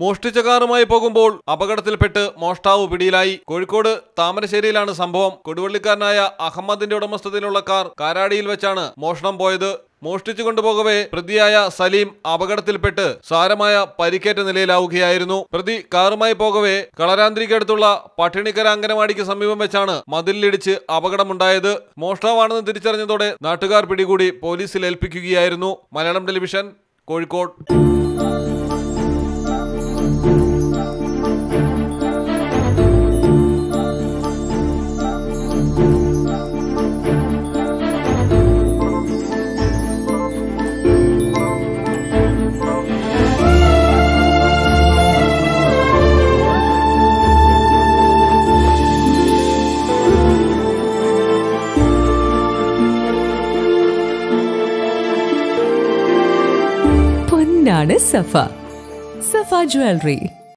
മോഷ്ടിച്ച കാറുമായി പോകുമ്പോൾ അപകടത്തിൽപ്പെട്ട് മോഷ്ടാവ് പിടിയിലായി. കോഴിക്കോട് താമരശ്ശേരിയിലാണ് സംഭവം. കൊടുവള്ളിക്കാരനായ അഹമ്മദിന്റെ ഉടമസ്ഥതയിലുള്ള കാർ കാരാടിയിൽ വെച്ചാണ് മോഷണം പോയത്. മോഷ്ടിച്ചു കൊണ്ടുപോകവേ പ്രതിയായ സലീം അപകടത്തിൽപ്പെട്ട് സാരമായ പരിക്കേറ്റ നിലയിലാവുകയായിരുന്നു. പ്രതി കാറുമായി പോകവേ കളരാന്തിരിക്കടുത്തുള്ള പട്ടിണിക്കര അംഗനവാടിക്ക് സമീപം വെച്ചാണ് മതിലിടിച്ച് അപകടമുണ്ടായത്. മോഷ്ടാവാണെന്ന് തിരിച്ചറിഞ്ഞതോടെ നാട്ടുകാർ പിടികൂടി പോലീസിൽ ഏൽപ്പിക്കുകയായിരുന്നു. മലയാളം ടെലിവിഷൻ കോഴിക്കോട്. പൊന്നാണ് സഫ സഫ ജ്വല്ലറി